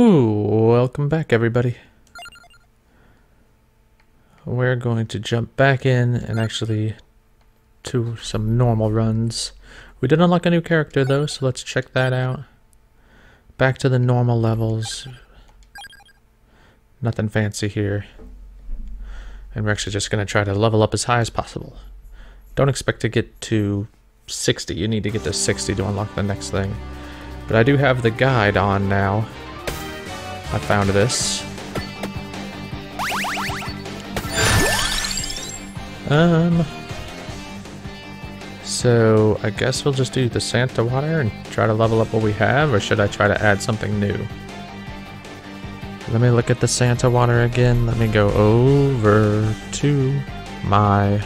Ooh, welcome back everybody. We're going to jump back in and actually to some normal runs. We did unlock a new character though, so let's check that out. Back to the normal levels. Nothing fancy here. And we're actually just going to try to level up as high as possible. Don't expect to get to 60. You need to get to 60 to unlock the next thing. But I do have the guide on now. I found this. Um... So, I guess we'll just do the Santa water and try to level up what we have, or should I try to add something new? Let me look at the Santa water again. Let me go over to my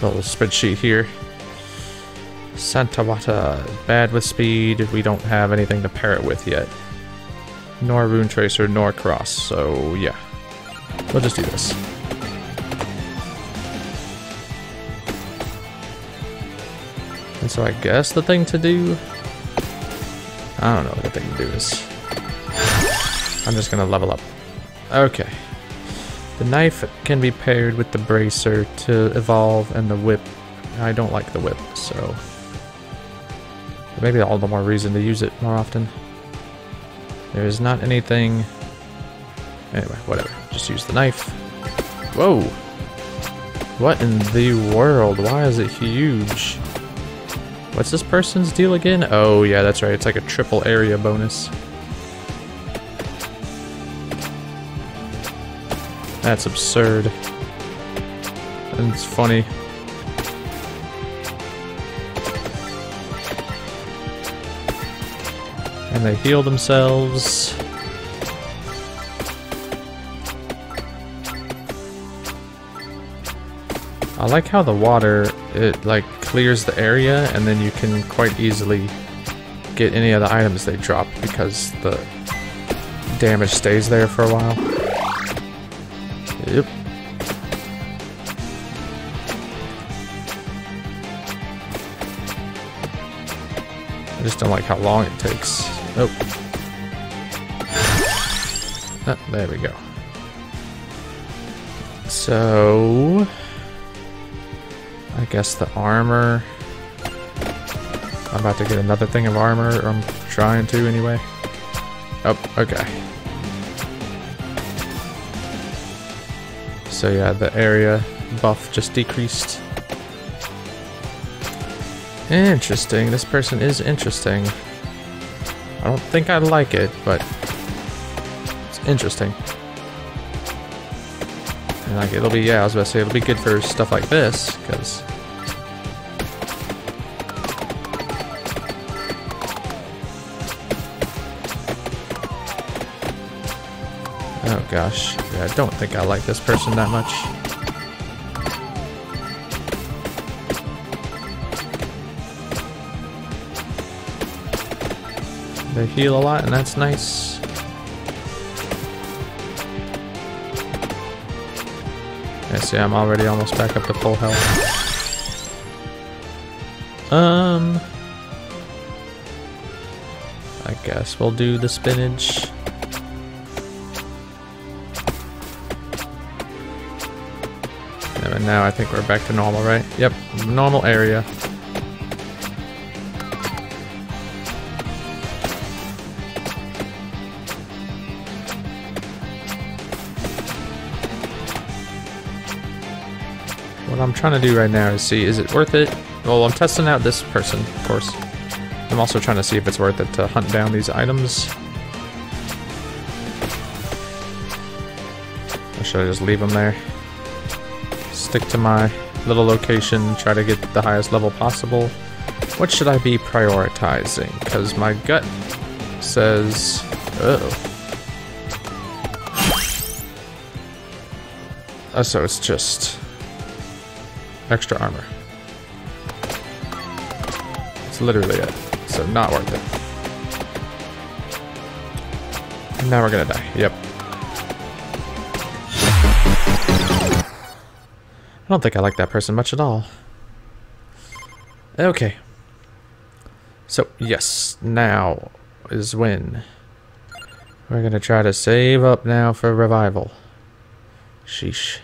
little spreadsheet here. Santa water, bad with speed. We don't have anything to pair it with yet. Nor Rune Tracer, nor Cross, so yeah. We'll just do this. And so I guess the thing to do... I don't know what the thing to do is. I'm just gonna level up. Okay. The knife can be paired with the bracer to evolve, and the whip. I don't like the whip, so... Maybe all the more reason to use it more often. There is not anything... Anyway, whatever. Just use the knife. Whoa! What in the world? Why is it huge? What's this person's deal again? Oh, yeah, that's right. It's like a triple area bonus. That's absurd. And it's funny. And they heal themselves. I like how the water, it like clears the area and then you can quite easily get any of the items they drop because the damage stays there for a while. Yep. I just don't like how long it takes. Oh. there we go. So... I guess the armor... I'm about to get another thing of armor, or I'm trying to anyway. Oh, okay. So yeah, the area buff just decreased. Interesting, this person is interesting. I don't think I like it, but it's interesting. And like it'll be, yeah, I was about to say it'll be good for stuff like this, because Oh gosh, yeah, I don't think I like this person that much. They heal a lot and that's nice. I see I'm already almost back up to full health. Um... I guess we'll do the spinach. And now I think we're back to normal, right? Yep, normal area. What I'm trying to do right now is see, is it worth it? Well, I'm testing out this person, of course. I'm also trying to see if it's worth it to hunt down these items. Or should I just leave them there? Stick to my little location, try to get the highest level possible. What should I be prioritizing? Because my gut says... oh. Oh, so it's just extra armor. It's literally it. So not worth it. And now we're gonna die. Yep. I don't think I like that person much at all. Okay. So, yes, now is when. We're gonna try to save up now for revival. Sheesh.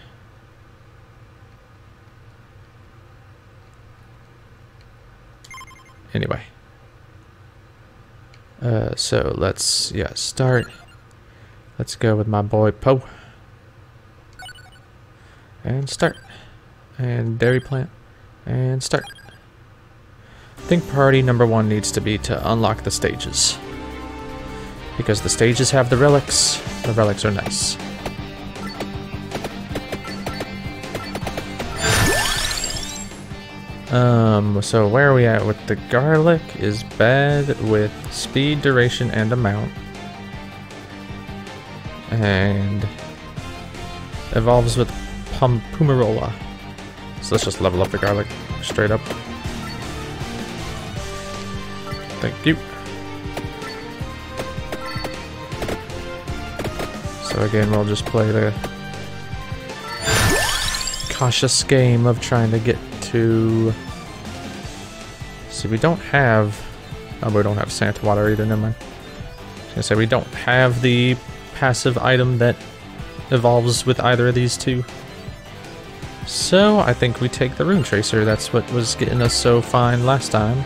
Anyway. Uh, so let's, yeah, start. Let's go with my boy Poe. And start. And dairy plant. And start. I think priority number one needs to be to unlock the stages. Because the stages have the relics, the relics are nice. Um, so where are we at with the garlic is bad with speed, duration, and amount. And evolves with Pum Pummarola. So let's just level up the garlic straight up. Thank you. So again, we'll just play the cautious game of trying to get to... See, we don't have... Oh, we don't have Santa Water either, never mind. I was gonna say, we don't have the passive item that evolves with either of these two. So, I think we take the Rune Tracer. That's what was getting us so fine last time.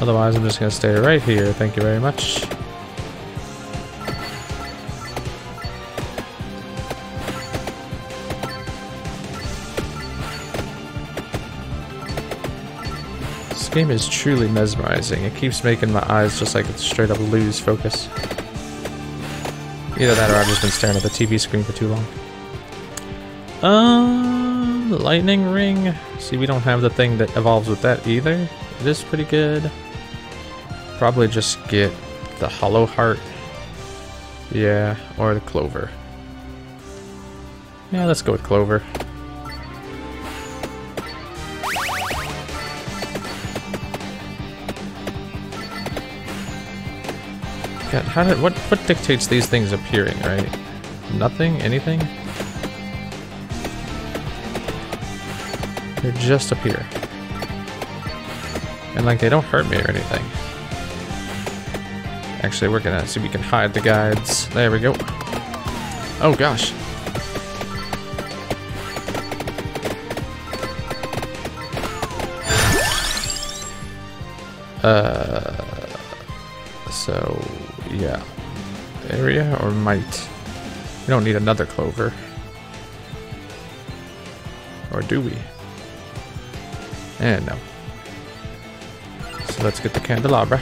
Otherwise, I'm just gonna stay right here. Thank you very much. Game is truly mesmerizing. It keeps making my eyes just like it's straight up lose focus. Either that or I've just been staring at the TV screen for too long. Um, lightning ring. See, we don't have the thing that evolves with that either. It is pretty good. Probably just get the hollow heart. Yeah, or the clover. Yeah, let's go with clover. God, how did what what dictates these things appearing, right? Nothing? Anything? They just appear. And like they don't hurt me or anything. Actually, we're gonna see if we can hide the guides. There we go. Oh gosh. Uh, so yeah. Area or might? We don't need another clover. Or do we? And no. So let's get the candelabra.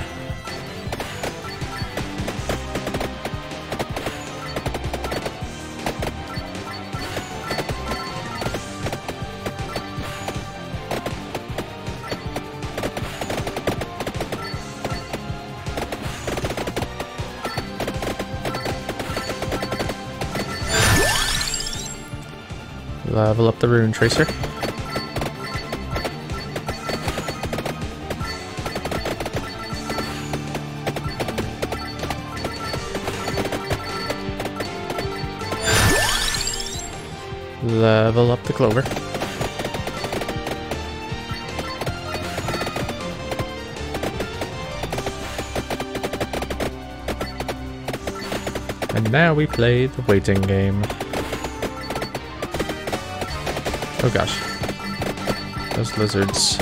Level up the rune tracer. Level up the clover. And now we play the waiting game. Oh gosh. Those lizards.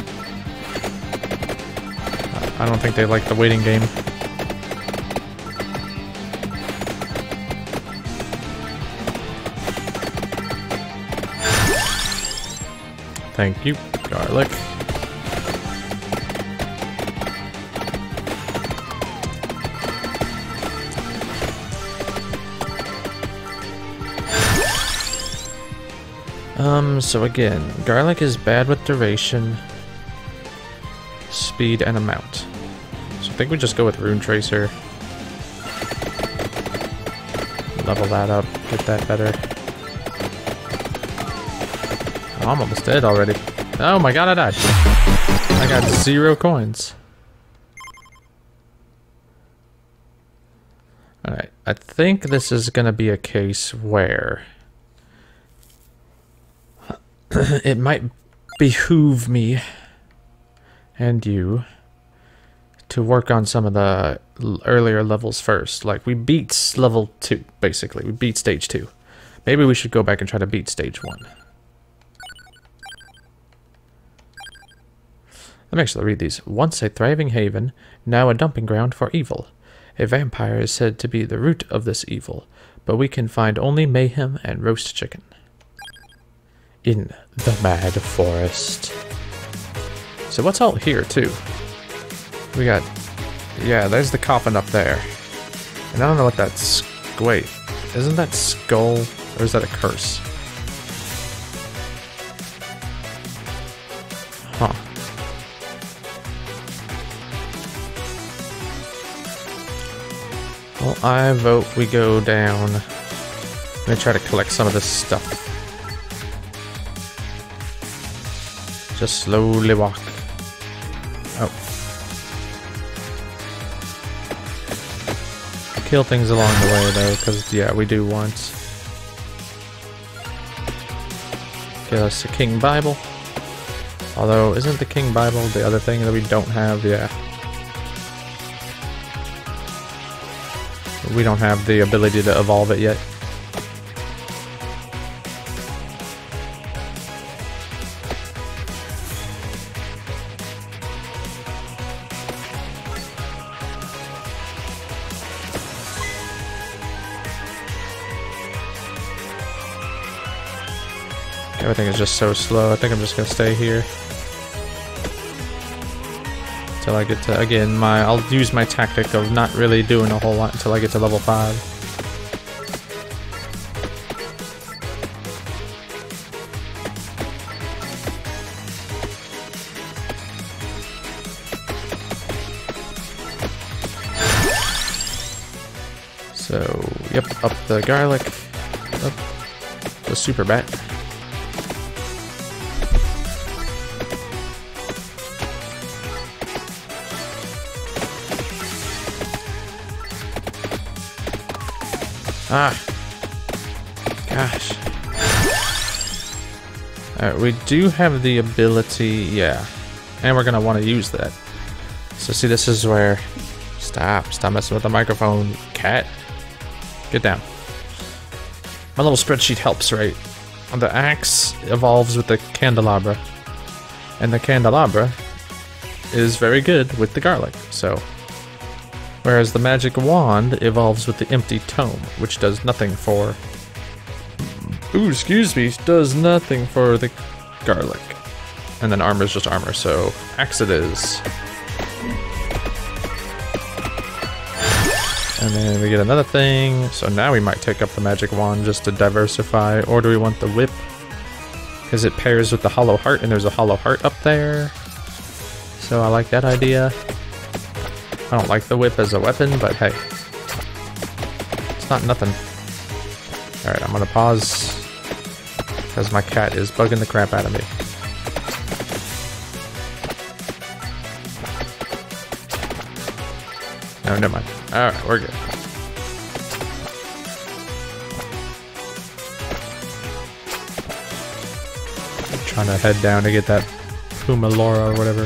I don't think they like the waiting game. Thank you, garlic. So again, garlic is bad with duration, speed, and amount. So I think we just go with Rune Tracer. Level that up, get that better. I'm almost dead already. Oh my god, I died. I got zero coins. Alright, I think this is gonna be a case where... it might behoove me and you to work on some of the earlier levels first. Like we beat level two, basically. We beat stage two. Maybe we should go back and try to beat stage one. Let me actually read these. Once a thriving haven, now a dumping ground for evil. A vampire is said to be the root of this evil, but we can find only mayhem and roast chicken. In the Mad Forest. So what's out here, too? We got... Yeah, there's the coffin up there. And I don't know what that's... Wait, isn't that skull? Or is that a curse? Huh. Well, I vote we go down. I'm gonna try to collect some of this stuff. Just slowly walk. Oh. Kill things along the way though, because yeah, we do want. Get us a King Bible. Although, isn't the King Bible the other thing that we don't have? Yeah. We don't have the ability to evolve it yet. Everything is just so slow. I think I'm just gonna stay here. Until I get to, again, my, I'll use my tactic of not really doing a whole lot until I get to level 5. So, yep, up the garlic, up the super bat. Ah. Gosh. Alright, we do have the ability, yeah. And we're gonna want to use that. So see, this is where... Stop, stop messing with the microphone, cat. Get down. My little spreadsheet helps, right? The axe evolves with the candelabra. And the candelabra is very good with the garlic, so... Whereas the magic wand evolves with the empty tome, which does nothing for. Ooh, excuse me, does nothing for the garlic. And then armor is just armor, so axe it is. And then we get another thing, so now we might take up the magic wand just to diversify, or do we want the whip? Because it pairs with the hollow heart, and there's a hollow heart up there. So I like that idea. I don't like the whip as a weapon, but hey. It's not nothing. Alright, I'm gonna pause. Because my cat is bugging the crap out of me. No, never mind. Alright, we're good. trying to head down to get that Puma Laura or whatever.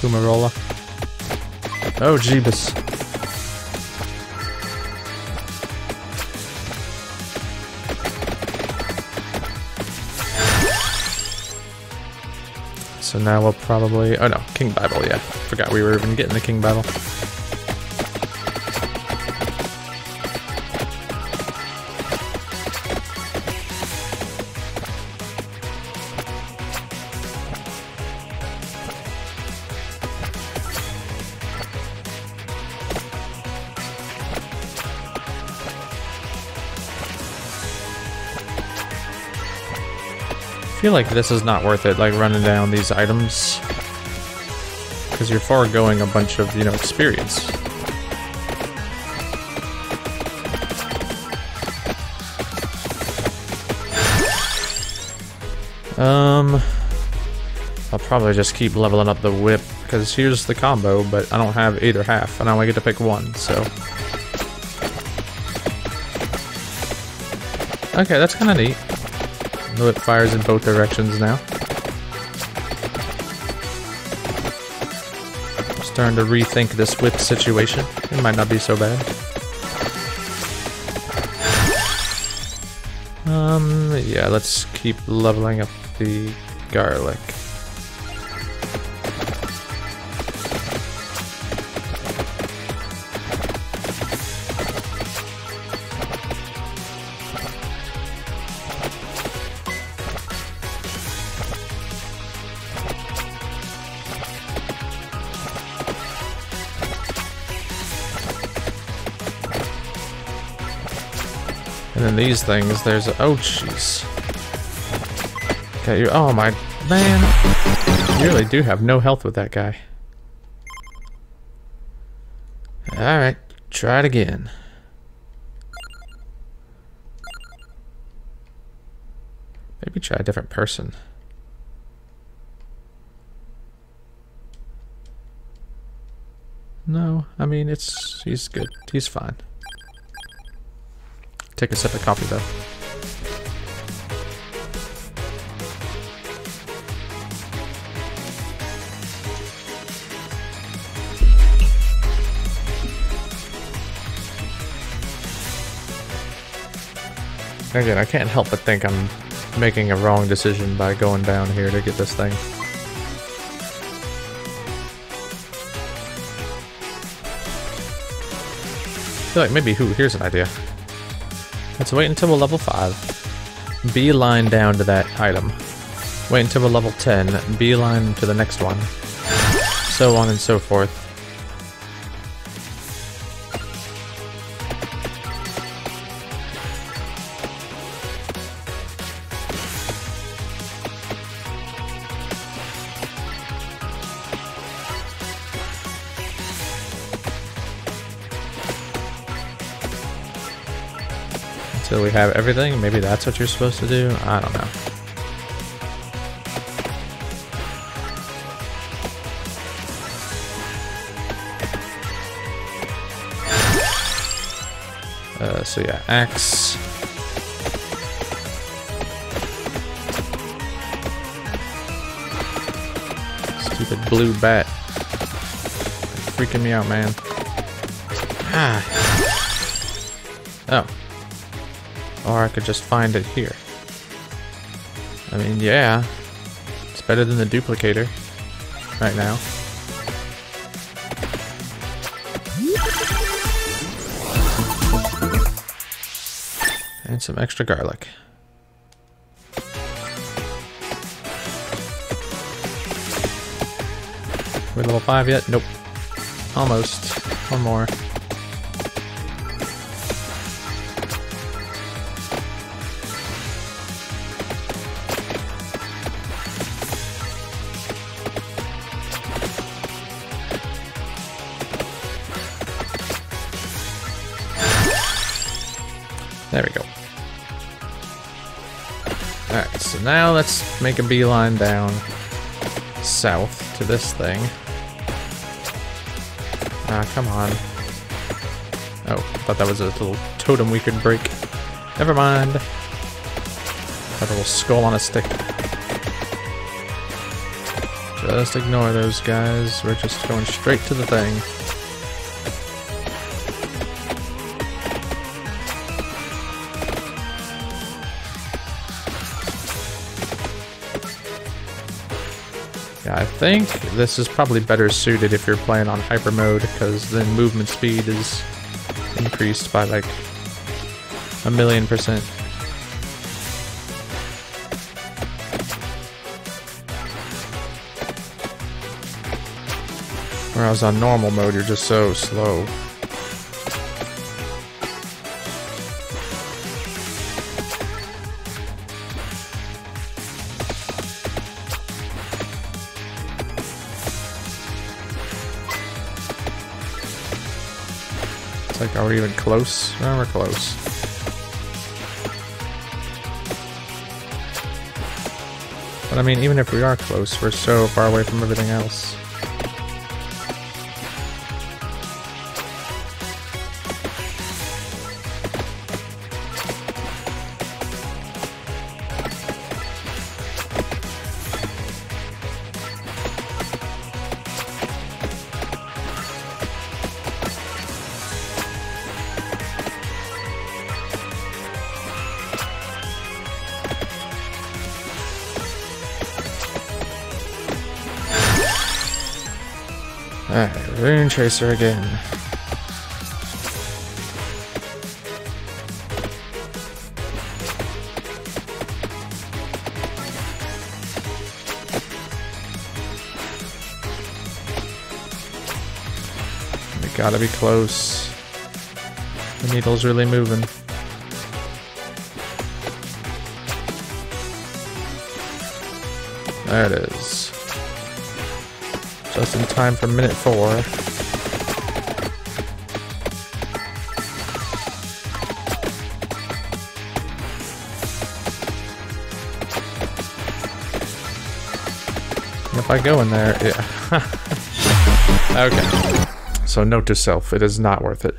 Pummarola. Oh, Jeebus. So now we'll probably... Oh no, King Bible, yeah. Forgot we were even getting the King Bible. Feel like this is not worth it, like running down these items. Because you're foregoing a bunch of, you know, experience. Um, I'll probably just keep leveling up the whip, because here's the combo, but I don't have either half, and I only get to pick one, so... Okay, that's kind of neat. No, it fires in both directions now. I'm starting to rethink this whip situation. It might not be so bad. Um, yeah, let's keep leveling up the garlic. Then these things, there's a, oh jeez. Okay, you, oh my, man. You really do have no health with that guy. Alright, try it again. Maybe try a different person. No, I mean, it's, he's good. He's fine. Take a sip of coffee though. Again, I can't help but think I'm making a wrong decision by going down here to get this thing. I feel like maybe who here's an idea. Let's wait until we're level 5. Beeline down to that item. Wait until we're level 10. Beeline to the next one. So on and so forth. Have everything. Maybe that's what you're supposed to do. I don't know. Uh, so yeah, axe. Stupid blue bat. Freaking me out, man. Ah. Oh. Or I could just find it here. I mean, yeah. It's better than the duplicator. Right now. And some extra garlic. We're level 5 yet? Nope. Almost. One more. So now let's make a beeline down south to this thing. Ah, come on. Oh, I thought that was a little totem we could break. Never mind. Got a little skull on a stick. Just ignore those guys. We're just going straight to the thing. Think this is probably better suited if you're playing on hyper mode, because then movement speed is increased by like a million percent. Whereas on normal mode, you're just so slow. Are we even close? Oh, we're close. But I mean, even if we are close, we're so far away from everything else. Alright, Rune Tracer again. We gotta be close. The needle's really moving. There it is. Just in time for minute four. If I go in there, yeah. okay. So note to self, it is not worth it.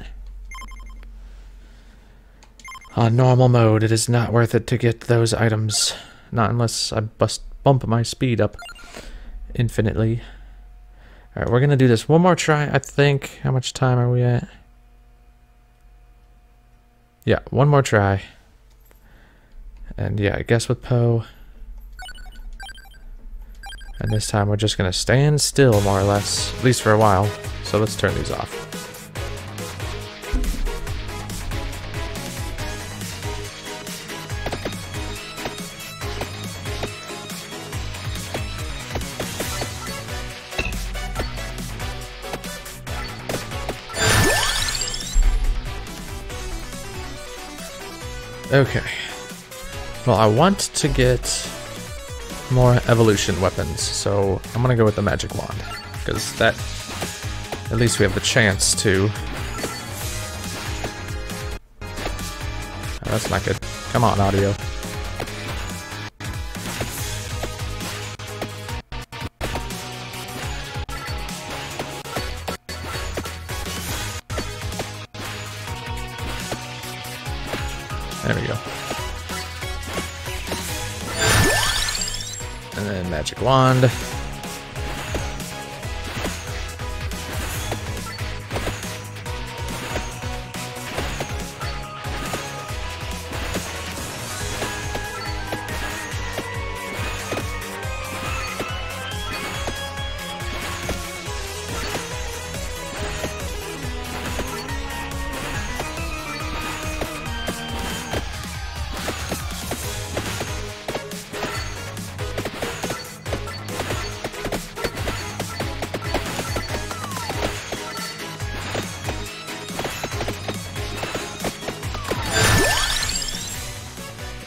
On normal mode, it is not worth it to get those items. Not unless I bust bump my speed up infinitely. Alright, we're gonna do this one more try, I think. How much time are we at? Yeah, one more try. And yeah, I guess with Poe. And this time we're just gonna stand still, more or less. At least for a while. So let's turn these off. Okay. Well, I want to get more evolution weapons, so I'm gonna go with the magic wand. Because that, at least we have the chance to. Oh, that's not good. Come on, audio. And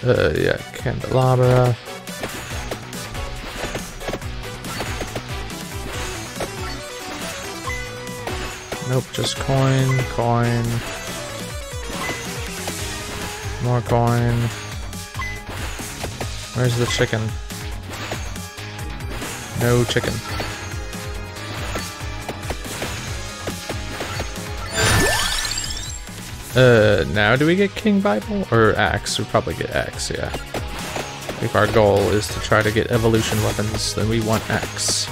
Uh, yeah, candelabra. Nope, just coin, coin. More coin. Where's the chicken? No chicken. Uh, now do we get King Bible? Or Axe? We probably get Axe, yeah. If our goal is to try to get evolution weapons, then we want Axe.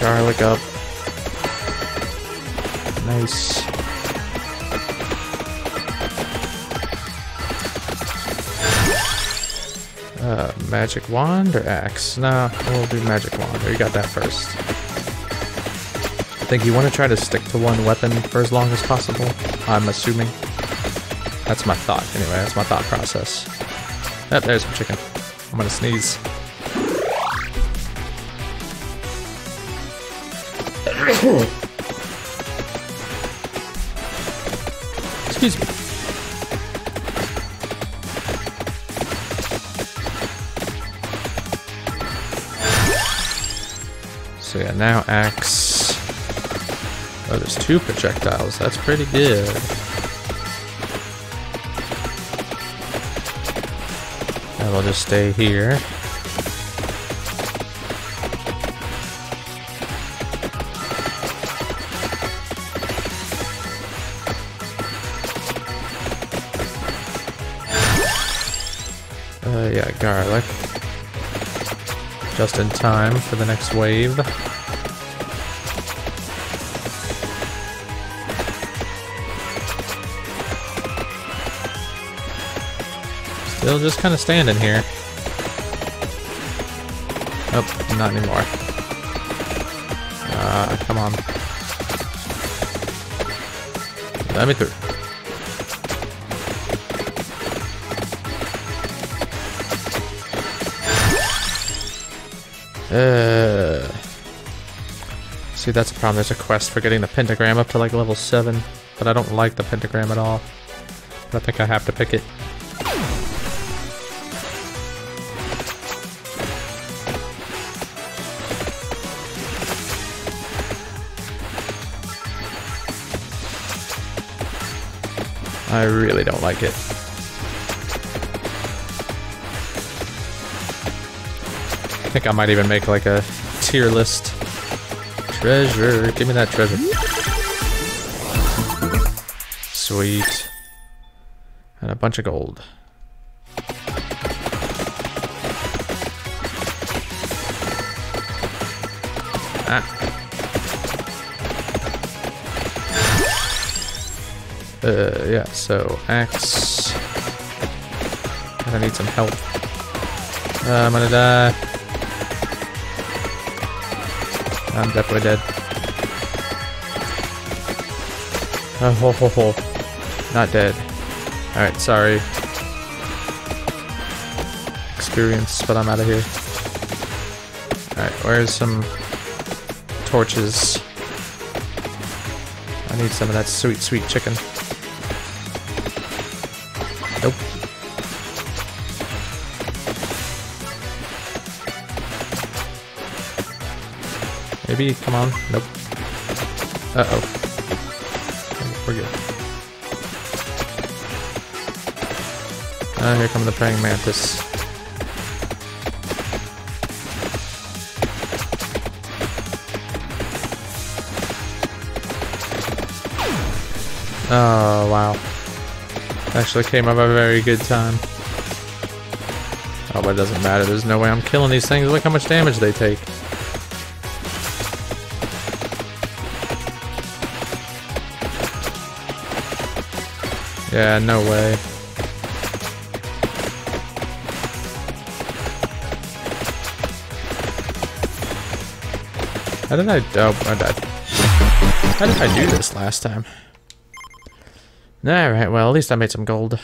Garlic up. Nice. Uh, magic wand or axe? Nah, we'll do magic wand. We got that first. I think you want to try to stick to one weapon for as long as possible. I'm assuming. That's my thought. Anyway, that's my thought process. Yep, there's some chicken. I'm gonna sneeze. Excuse me. So yeah, now axe. Oh, there's two projectiles. That's pretty good. And we'll just stay here. Garlic. Just in time for the next wave. Still just kind of standing here. Oh, not anymore. Uh, come on. Let me through. Uh, see, that's a problem. There's a quest for getting the pentagram up to like level 7, but I don't like the pentagram at all. I think I have to pick it. I really don't like it. I think I might even make like a tier list. Treasure, give me that treasure. Sweet. And a bunch of gold. Ah. Uh, yeah, so axe. I need some help. Uh, I'm gonna die. I'm definitely dead. Oh, ho, ho, ho. Not dead. Alright, sorry. Experience, but I'm out of here. Alright, where's some torches? I need some of that sweet, sweet chicken. Maybe, come on. Nope. Uh-oh. We're good. Uh, here come the praying mantis. Oh, wow. Actually came up a very good time. Oh, but it doesn't matter. There's no way I'm killing these things. Look how much damage they take. Yeah, no way. How did I... Oh, I died. How did I do this last time? Alright, well, at least I made some gold.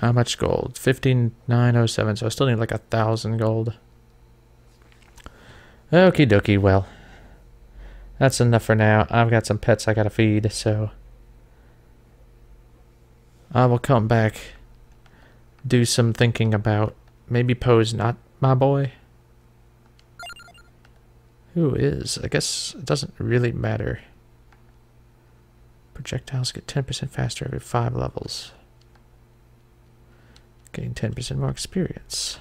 How much gold? 15907, so I still need like a thousand gold. Okie dokie, well. That's enough for now. I've got some pets I gotta feed, so... I will come back, do some thinking about maybe Poe's not my boy. Who is? I guess it doesn't really matter. Projectiles get 10% faster every 5 levels. Gain 10% more experience.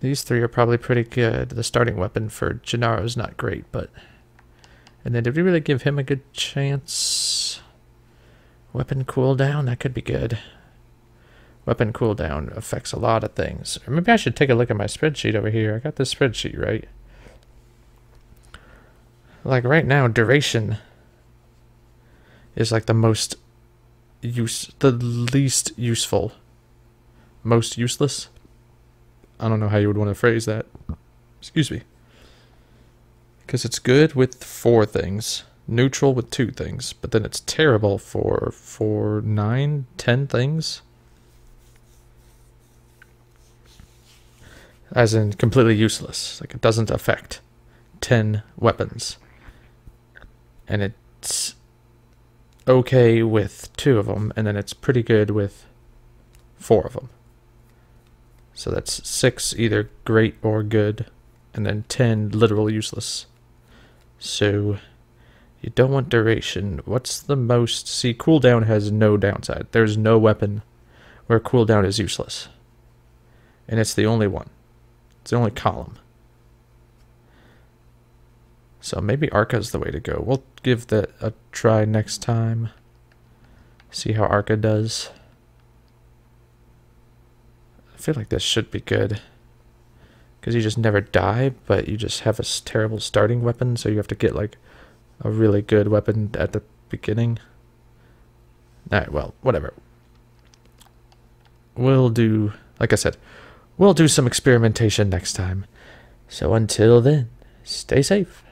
These three are probably pretty good. The starting weapon for Gennaro is not great, but... And then did we really give him a good chance? Weapon cooldown? That could be good. Weapon cooldown affects a lot of things. Or maybe I should take a look at my spreadsheet over here. I got this spreadsheet right. Like right now, duration is like the most use, the least useful, most useless. I don't know how you would want to phrase that. Excuse me. Because it's good with four things, neutral with two things, but then it's terrible for four, nine, ten things. as in completely useless. Like it doesn't affect 10 weapons. And it's okay with two of them, and then it's pretty good with four of them. So that's six either great or good, and then 10 literal useless. So you don't want duration. What's the most? See, cooldown has no downside. There's no weapon where cooldown is useless. And it's the only one. It's the only column. So maybe Arca's the way to go. We'll give that a try next time. See how Arca does. I feel like this should be good. Because you just never die, but you just have a terrible starting weapon, so you have to get like a really good weapon at the beginning. Alright, well, whatever. We'll do, like I said, we'll do some experimentation next time. So until then, stay safe.